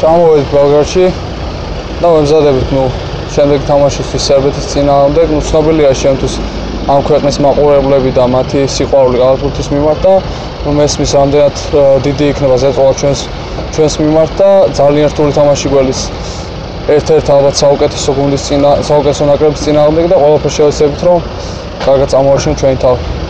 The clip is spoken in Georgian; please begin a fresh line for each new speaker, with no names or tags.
ჩამოვედით ბელგრადში და ვემზადებით ნუ შემდეგ თამაშისთვის სერბეთის წინააღმდეგ. ნუ ცნობილია შემთთვის ამ ქვეყნის მაყურებლები და მათი სიყვარული კალათბურთის მიმართ და ნუ მესმის ამდენად დიდი იქნება ზეწოლა ჩვენს ჩვენს მიმართ და ძალიან რთული თამაში გველის ერთ-ერთ ალბათ საუკეთესო გუნდის წინა საუკეთესო ნაკრების წინააღმდეგ და ყველაფერს შევეცდებით რომ კარგად წამოვარჩინოთ ჩვენი თავი.